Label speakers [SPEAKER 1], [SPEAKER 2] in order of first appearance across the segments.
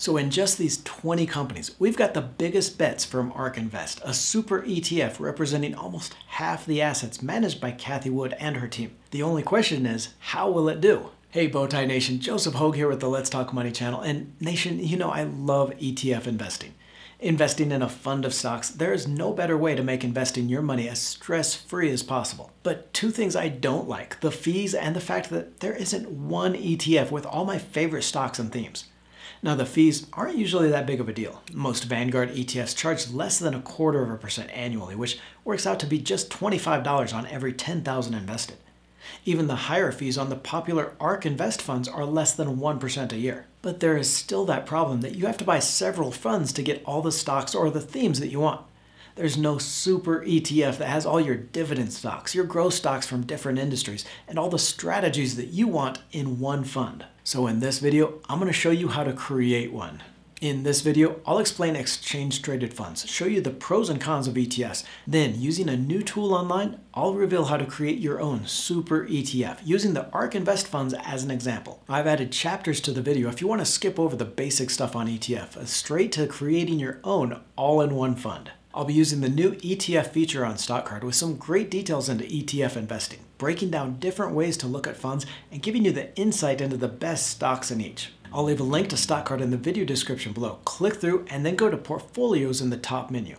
[SPEAKER 1] So in just these 20 companies, we've got the biggest bets from ARK Invest, a super ETF representing almost half the assets managed by Cathie Wood and her team. The only question is, how will it do? Hey Bowtie Nation, Joseph Hogue here with the Let's Talk Money channel. And Nation, you know I love ETF investing. Investing in a fund of stocks, there is no better way to make investing your money as stress-free as possible. But two things I don't like, the fees and the fact that there isn't one ETF with all my favorite stocks and themes. Now, the fees aren't usually that big of a deal. Most Vanguard ETFs charge less than a quarter of a percent annually, which works out to be just $25 on every 10,000 invested. Even the higher fees on the popular ARK Invest funds are less than 1% a year. But there is still that problem that you have to buy several funds to get all the stocks or the themes that you want. There's no super ETF that has all your dividend stocks, your growth stocks from different industries, and all the strategies that you want in one fund. So in this video, I'm going to show you how to create one. In this video, I'll explain exchange traded funds, show you the pros and cons of ETFs. Then, using a new tool online, I'll reveal how to create your own super ETF using the ARK Invest funds as an example. I've added chapters to the video if you want to skip over the basic stuff on ETF, straight to creating your own all-in-one fund. I'll be using the new ETF feature on StockCard with some great details into ETF investing, breaking down different ways to look at funds and giving you the insight into the best stocks in each. I'll leave a link to StockCard in the video description below. Click through and then go to Portfolios in the top menu.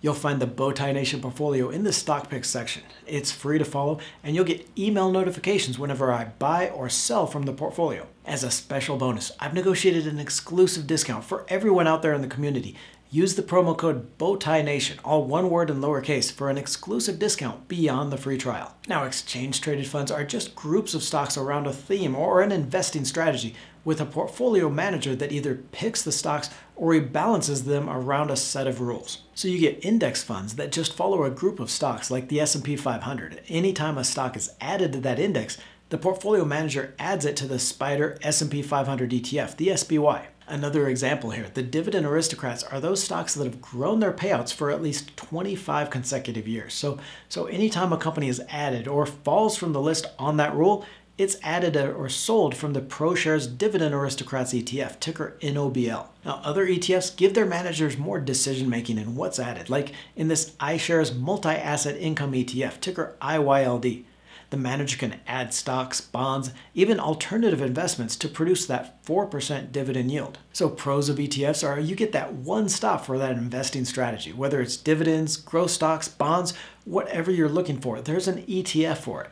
[SPEAKER 1] You'll find the Bowtie Nation portfolio in the stock picks section. It's free to follow and you'll get email notifications whenever I buy or sell from the portfolio. As a special bonus, I've negotiated an exclusive discount for everyone out there in the community Use the promo code BowtieNation, all one word in lowercase, for an exclusive discount beyond the free trial. Now, exchange traded funds are just groups of stocks around a theme or an investing strategy with a portfolio manager that either picks the stocks or rebalances them around a set of rules. So you get index funds that just follow a group of stocks like the S&P 500. Anytime a stock is added to that index, the portfolio manager adds it to the SPDR S&P 500 ETF, the SPY. Another example here, the dividend aristocrats are those stocks that have grown their payouts for at least 25 consecutive years. So, so anytime a company is added or falls from the list on that rule, it's added or sold from the ProShares Dividend Aristocrats ETF, ticker NOBL. Now, other ETFs give their managers more decision making in what's added, like in this iShares Multi Asset Income ETF, ticker IYLD. The manager can add stocks, bonds, even alternative investments to produce that 4% dividend yield. So pros of ETFs are you get that one stop for that investing strategy, whether it's dividends, growth stocks, bonds, whatever you're looking for, there's an ETF for it.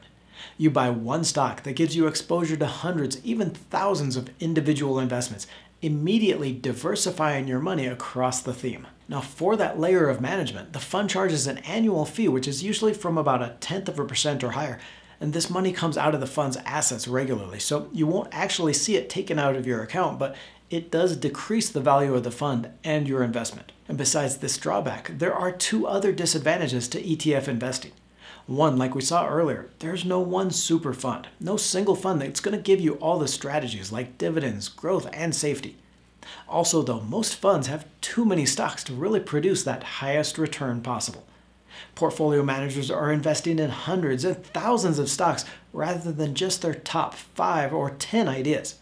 [SPEAKER 1] You buy one stock that gives you exposure to hundreds, even thousands of individual investments, immediately diversifying your money across the theme. Now for that layer of management, the fund charges an annual fee, which is usually from about a tenth of a percent or higher, and this money comes out of the fund's assets regularly. So you won't actually see it taken out of your account, but it does decrease the value of the fund and your investment. And besides this drawback, there are two other disadvantages to ETF investing. One, like we saw earlier, there's no one super fund, no single fund that's going to give you all the strategies like dividends, growth, and safety. Also, though, most funds have too many stocks to really produce that highest return possible. Portfolio managers are investing in hundreds and thousands of stocks rather than just their top five or 10 ideas.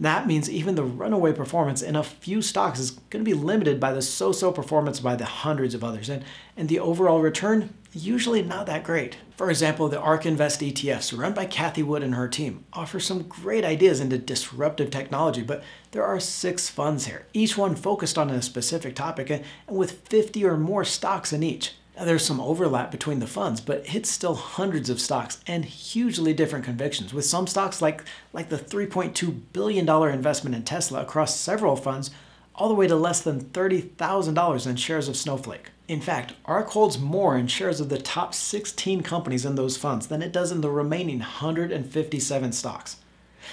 [SPEAKER 1] That means even the runaway performance in a few stocks is going to be limited by the so-so performance by the hundreds of others, and, and the overall return usually not that great. For example, the ARK Invest ETFs, run by Cathie Wood and her team, offer some great ideas into disruptive technology, but there are six funds here, each one focused on a specific topic and with 50 or more stocks in each. Now, there's some overlap between the funds, but it's still hundreds of stocks and hugely different convictions, with some stocks like, like the $3.2 billion investment in Tesla across several funds, all the way to less than $30,000 in shares of Snowflake. In fact, ARK holds more in shares of the top 16 companies in those funds than it does in the remaining 157 stocks.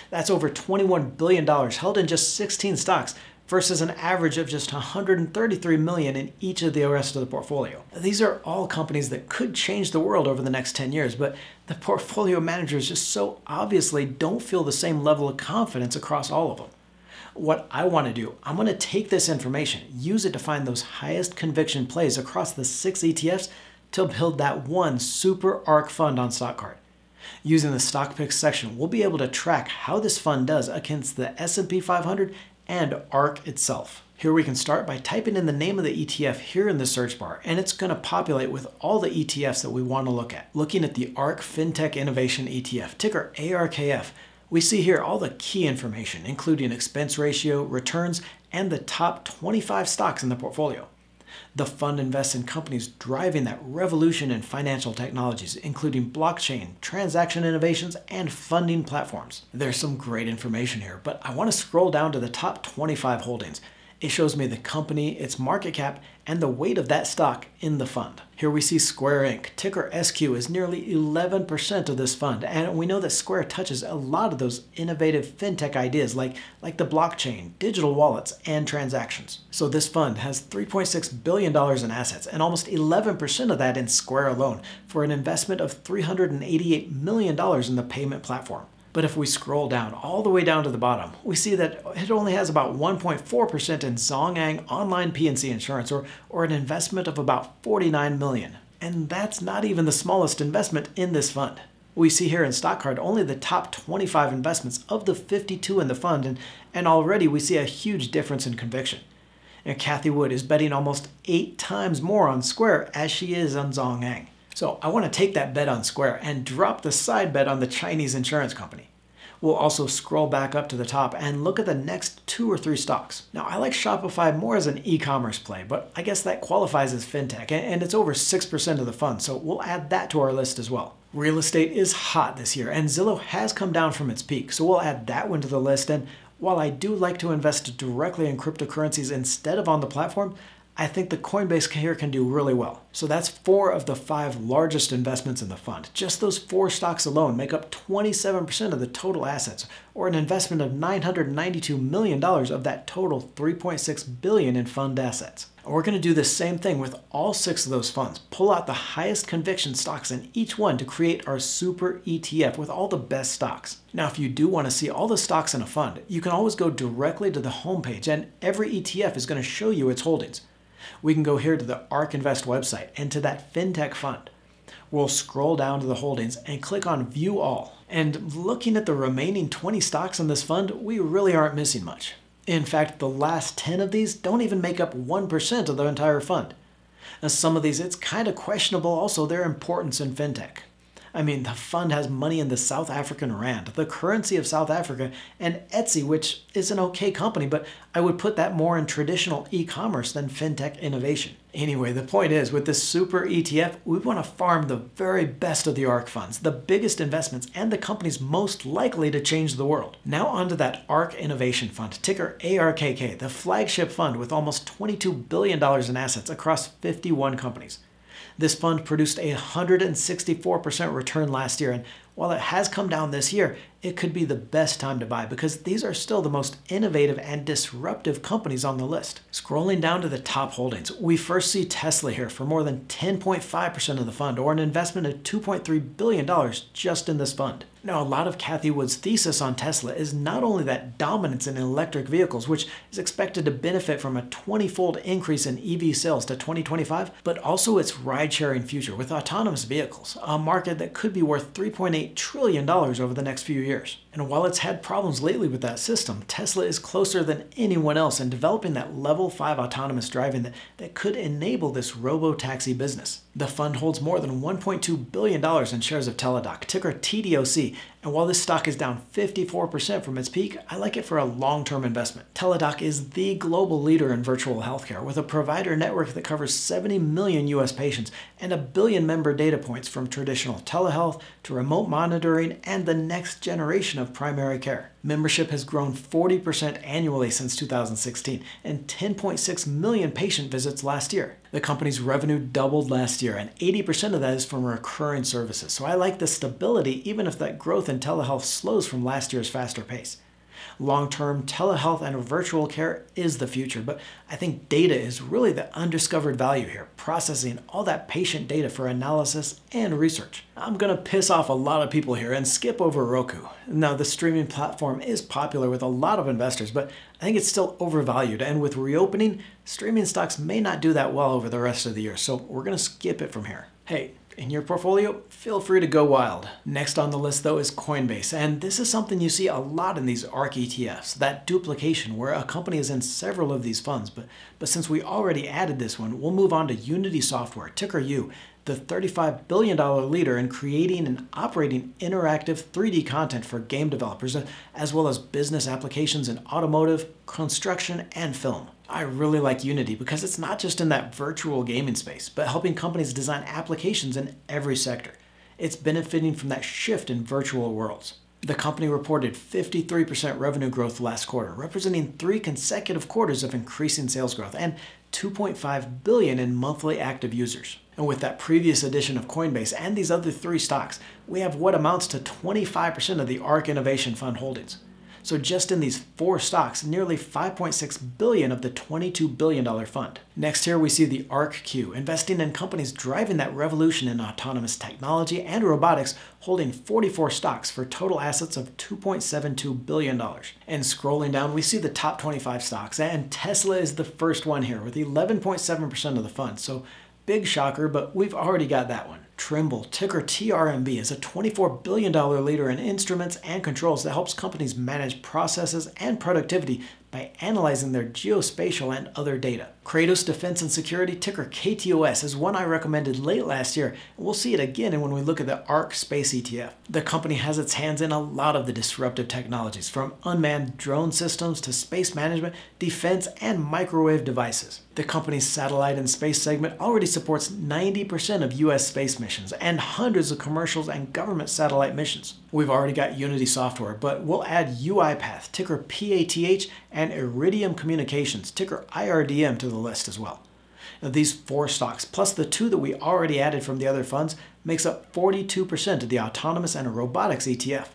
[SPEAKER 1] That's over $21 billion held in just 16 stocks, versus an average of just 133 million in each of the rest of the portfolio. These are all companies that could change the world over the next 10 years, but the portfolio managers just so obviously don't feel the same level of confidence across all of them. What I want to do, I'm going to take this information, use it to find those highest conviction plays across the six ETFs to build that one super ARK fund on StockCard. Using the stock picks section, we'll be able to track how this fund does against the S&P 500 and ARK itself. Here we can start by typing in the name of the ETF here in the search bar, and it's going to populate with all the ETFs that we want to look at. Looking at the ARK FinTech Innovation ETF, ticker ARKF, we see here all the key information, including expense ratio, returns, and the top 25 stocks in the portfolio. The fund invests in companies driving that revolution in financial technologies, including blockchain, transaction innovations, and funding platforms. There's some great information here, but I want to scroll down to the top 25 holdings it shows me the company, its market cap, and the weight of that stock in the fund. Here we see Square Inc. Ticker SQ is nearly 11% of this fund, and we know that Square touches a lot of those innovative fintech ideas like, like the blockchain, digital wallets, and transactions. So this fund has $3.6 billion in assets, and almost 11% of that in Square alone, for an investment of $388 million in the payment platform. But if we scroll down all the way down to the bottom, we see that it only has about 1.4% in ZhongAn Online P&C Insurance, or, or an investment of about 49 million. And that's not even the smallest investment in this fund. We see here in Stockcard only the top 25 investments of the 52 in the fund, and, and already we see a huge difference in conviction. And Cathie Wood is betting almost eight times more on Square as she is on ZhongAn. So I want to take that bet on Square and drop the side bet on the Chinese insurance company. We'll also scroll back up to the top and look at the next two or three stocks. Now, I like Shopify more as an e-commerce play, but I guess that qualifies as fintech, and it's over 6% of the fund, so we'll add that to our list as well. Real estate is hot this year, and Zillow has come down from its peak, so we'll add that one to the list. And while I do like to invest directly in cryptocurrencies instead of on the platform, I think the Coinbase here can do really well. So that's four of the five largest investments in the fund. Just those four stocks alone make up 27% of the total assets, or an investment of $992 million of that total 3.6 billion in fund assets. And we're going to do the same thing with all six of those funds. Pull out the highest conviction stocks in each one to create our super ETF with all the best stocks. Now, if you do want to see all the stocks in a fund, you can always go directly to the homepage and every ETF is going to show you its holdings we can go here to the ARK Invest website and to that FinTech fund. We'll scroll down to the holdings and click on View All. And looking at the remaining 20 stocks in this fund, we really aren't missing much. In fact, the last 10 of these don't even make up 1% of the entire fund. Now, some of these, it's kind of questionable also their importance in fintech. I mean, the fund has money in the South African rand, the currency of South Africa, and Etsy, which is an okay company, but I would put that more in traditional e commerce than fintech innovation. Anyway, the point is with this super ETF, we want to farm the very best of the ARK funds, the biggest investments, and the companies most likely to change the world. Now, onto that ARK Innovation Fund, ticker ARKK, the flagship fund with almost $22 billion in assets across 51 companies. This fund produced a 164% return last year, and while it has come down this year, it could be the best time to buy because these are still the most innovative and disruptive companies on the list. Scrolling down to the top holdings, we first see Tesla here for more than 10.5% of the fund, or an investment of $2.3 billion just in this fund. Now, a lot of Cathie Wood's thesis on Tesla is not only that dominance in electric vehicles, which is expected to benefit from a 20 fold increase in EV sales to 2025, but also its ride sharing future with autonomous vehicles, a market that could be worth $3.8 trillion over the next few years. And while it's had problems lately with that system, Tesla is closer than anyone else in developing that level 5 autonomous driving that, that could enable this robo-taxi business. The fund holds more than $1.2 billion in shares of Teladoc, ticker TDOC, and while this stock is down 54% from its peak, I like it for a long-term investment. Teladoc is the global leader in virtual healthcare with a provider network that covers 70 million US patients and a billion member data points from traditional telehealth to remote monitoring and the next generation of primary care. Membership has grown 40% annually since 2016 and 10.6 million patient visits last year. The company's revenue doubled last year, and 80% of that is from recurring services. So I like the stability, even if that growth in telehealth slows from last year's faster pace. Long term, telehealth and virtual care is the future, but I think data is really the undiscovered value here, processing all that patient data for analysis and research. I'm gonna piss off a lot of people here and skip over Roku. Now, the streaming platform is popular with a lot of investors, but I think it's still overvalued, and with reopening, streaming stocks may not do that well over the rest of the year, so we're gonna skip it from here. Hey, in your portfolio, feel free to go wild. Next on the list though is Coinbase, and this is something you see a lot in these ARK ETFs, that duplication where a company is in several of these funds. But, but since we already added this one, we'll move on to Unity Software, ticker U, the $35 billion leader in creating and operating interactive 3D content for game developers, as well as business applications in automotive, construction, and film. I really like Unity because it's not just in that virtual gaming space, but helping companies design applications in every sector. It's benefiting from that shift in virtual worlds. The company reported 53% revenue growth last quarter, representing three consecutive quarters of increasing sales growth and 2.5 billion in monthly active users. And with that previous addition of Coinbase and these other three stocks, we have what amounts to 25% of the ARK Innovation Fund holdings. So just in these four stocks, nearly 5.6 billion of the 22 billion dollar fund. Next here we see the ARKQ, investing in companies driving that revolution in autonomous technology and robotics, holding 44 stocks for total assets of 2.72 billion dollars. And scrolling down, we see the top 25 stocks, and Tesla is the first one here with 11.7% of the fund. So big shocker, but we've already got that one. Trimble, ticker TRMB, is a $24 billion leader in instruments and controls that helps companies manage processes and productivity by analyzing their geospatial and other data. Kratos Defense and Security, ticker KTOS, is one I recommended late last year, and we'll see it again when we look at the ARK Space ETF. The company has its hands in a lot of the disruptive technologies, from unmanned drone systems to space management, defense, and microwave devices. The company's satellite and space segment already supports 90% of US space missions and hundreds of commercials and government satellite missions. We've already got Unity software, but we'll add UiPath, ticker PATH, and Iridium Communications, ticker IRDM, to the list as well. Now, these four stocks, plus the two that we already added from the other funds, makes up 42% of the autonomous and robotics ETF.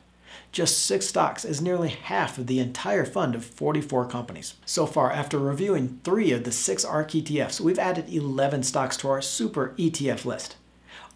[SPEAKER 1] Just six stocks is nearly half of the entire fund of 44 companies. So far, after reviewing three of the six ARK ETFs, we've added 11 stocks to our super ETF list.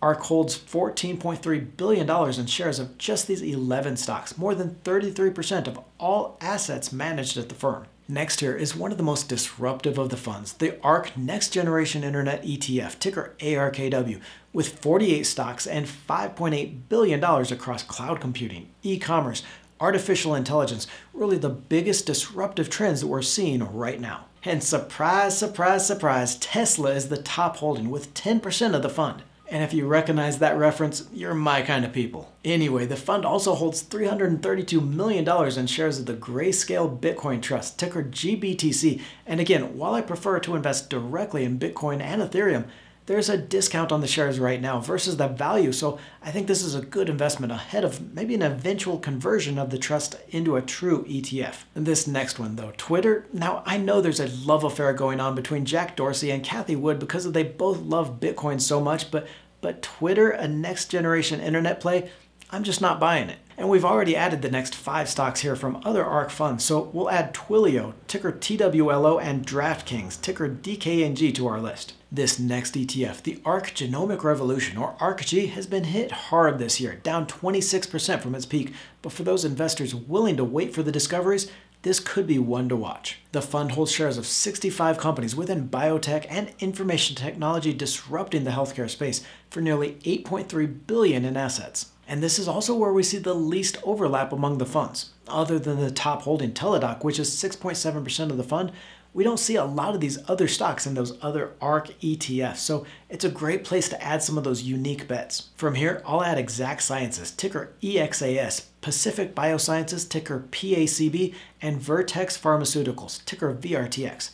[SPEAKER 1] ARK holds $14.3 billion in shares of just these 11 stocks, more than 33% of all assets managed at the firm. Next here is one of the most disruptive of the funds, the ARK Next Generation Internet ETF, ticker ARKW, with 48 stocks and $5.8 billion across cloud computing, e-commerce, artificial intelligence, really the biggest disruptive trends that we're seeing right now. And surprise, surprise, surprise, Tesla is the top holding with 10% of the fund. And if you recognize that reference, you're my kind of people. Anyway, the fund also holds $332 million in shares of the Grayscale Bitcoin Trust, ticker GBTC. And again, while I prefer to invest directly in Bitcoin and Ethereum, there's a discount on the shares right now versus the value, so I think this is a good investment ahead of maybe an eventual conversion of the trust into a true ETF. And this next one though, Twitter. Now I know there's a love affair going on between Jack Dorsey and Cathie Wood because they both love Bitcoin so much, but but Twitter, a next generation internet play, I'm just not buying it. And we've already added the next five stocks here from other ARK funds, so we'll add Twilio, ticker TWLO, and DraftKings, ticker DKNG to our list. This next ETF, the ARK Genomic Revolution, or ARKG, has been hit hard this year, down 26% from its peak. But for those investors willing to wait for the discoveries, this could be one to watch. The fund holds shares of 65 companies within biotech and information technology disrupting the healthcare space for nearly 8.3 billion in assets. And this is also where we see the least overlap among the funds. Other than the top holding Teladoc, which is 6.7% of the fund, we don't see a lot of these other stocks in those other ARK ETFs. So it's a great place to add some of those unique bets. From here, I'll add Exact Sciences, ticker EXAS, Pacific Biosciences, ticker PACB, and Vertex Pharmaceuticals, ticker VRTX.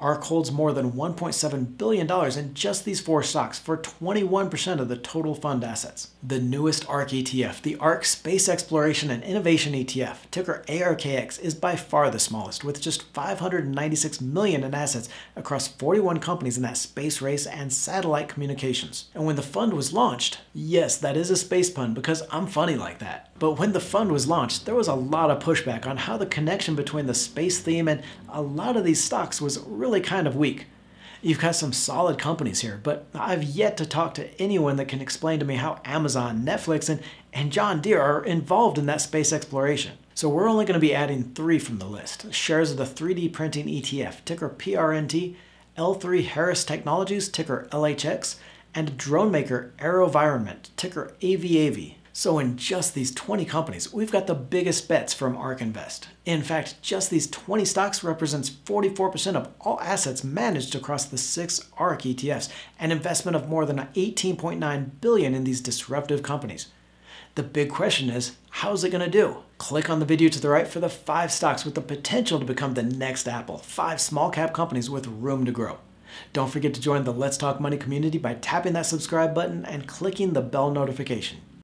[SPEAKER 1] ARK holds more than $1.7 billion in just these four stocks for 21% of the total fund assets. The newest ARK ETF, the ARK Space Exploration and Innovation ETF, ticker ARKX, is by far the smallest, with just 596 million in assets across 41 companies in that space race and satellite communications. And when the fund was launched, yes, that is a space pun because I'm funny like that. But when the fund was launched, there was a lot of pushback on how the connection between the space theme and a lot of these stocks was really kind of weak. You've got some solid companies here, but I've yet to talk to anyone that can explain to me how Amazon, Netflix, and, and John Deere are involved in that space exploration. So we're only going to be adding three from the list. Shares of the 3D printing ETF, ticker PRNT, L3 Harris Technologies, ticker LHX, and drone maker AeroVironment, ticker AVAV. So in just these 20 companies, we've got the biggest bets from ARK Invest. In fact, just these 20 stocks represents 44% of all assets managed across the six ARK ETFs, an investment of more than 18.9 billion in these disruptive companies. The big question is, how's it going to do? Click on the video to the right for the five stocks with the potential to become the next Apple, five small cap companies with room to grow. Don't forget to join the Let's Talk Money community by tapping that subscribe button and clicking the bell notification.